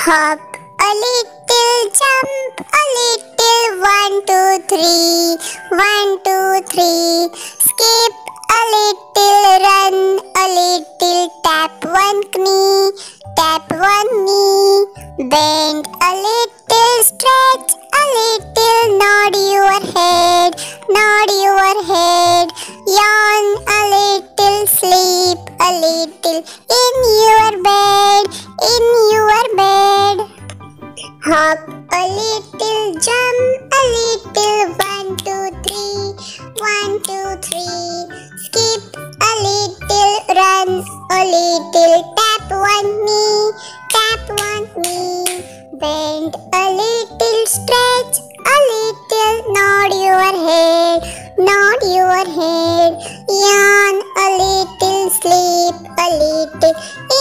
Hop a little, jump a little, one, two, three, one, two, three. Skip a little, run a little, tap one knee, tap one knee. Bend a little, stretch a little, nod your head, nod your head. Yawn a little, sleep a little in your bed. Hop a little, jump a little, one, two, three, one, two, three. Skip a little, run a little, tap one knee, tap one knee. Bend a little, stretch a little, nod your head, nod your head. Yawn a little, sleep a little